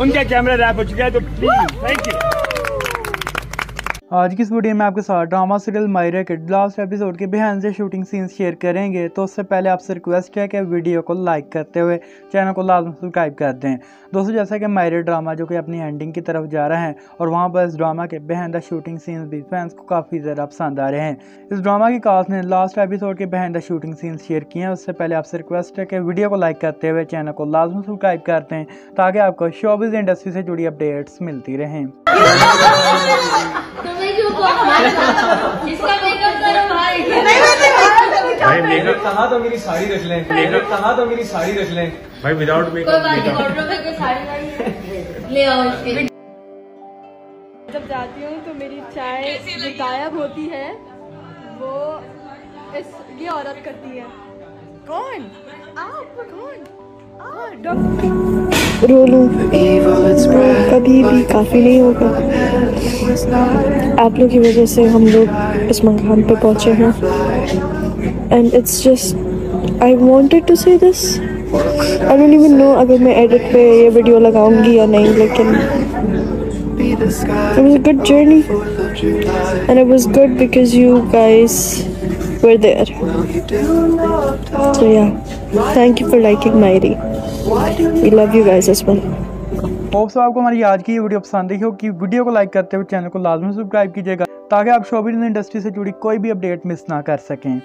उनका camera rap हो चुका है तो प्लीज़ थैंक यू आज की इस वीडियो में आपके साथ ड्रामा सीरियल मायरा के लास्ट एपिसोड के बिहान से शूटिंग सीन्स शेयर करेंगे। तो उससे पहले आपसे रिक्वेस्ट है कि वीडियो को लाइक करते हुए चैनल को लाजम सब्सक्राइब कर दें। दोस्तों, जैसा कि मायरे ड्रामा जो कि अपनी एंडिंग की तरफ़ जा रहा है और वहाँ पर इस ड्रामा के बेहद शूटिंग सीन्स भी फैंस को काफ़ी ज़्यादा पसंद आ रहे हैं। इस ड्रामा की कास्ट ने लास्ट एपिसोड के बेहद शूटिंग सीन्स शेयर किए हैं। उससे पहले आपसे रिक्वेस्ट है कि वीडियो को लाइक करते हुए चैनल को लाजम सब्सक्राइब कर दें ताकि आपको शोबिज़ इंडस्ट्री से जुड़ी अपडेट्स मिलती रहें। इसका मेकअप करो भाई। भाई मेकअप कहा तो मेरी साड़ी रख लें? मेकअप कहा तो मेरी साड़ी रख लें? भाई विदाउट कोई बात नहीं मेकअप वॉर्डरोब में कोई साड़ी ले आओ जब जाती हूँ तो मेरी चाय गायब होती है। वो इस ये औरत करती है। कौन? आप। कौन? रो लूँ कभी भी काफ़ी नहीं होगा। आप लोग की वजह से हम लोग इस मकान पे पहुँचे हैं and it's just I wanted to see this I don't even know अगर मैं एडिट पे ये वीडियो लगाऊँगी या नहीं लेकिन it was a good journey and it was good because you guys were there thank you for liking my review love you guys as well hopes आपको हमारी आज की वीडियो पसंद आई हो कि वीडियो को लाइक करते हुए चैनल को लाजमी सब्सक्राइब कीजिएगा, ताकि आप शोबिन इंडस्ट्री से जुड़ी कोई भी अपडेट मिस ना कर सकें।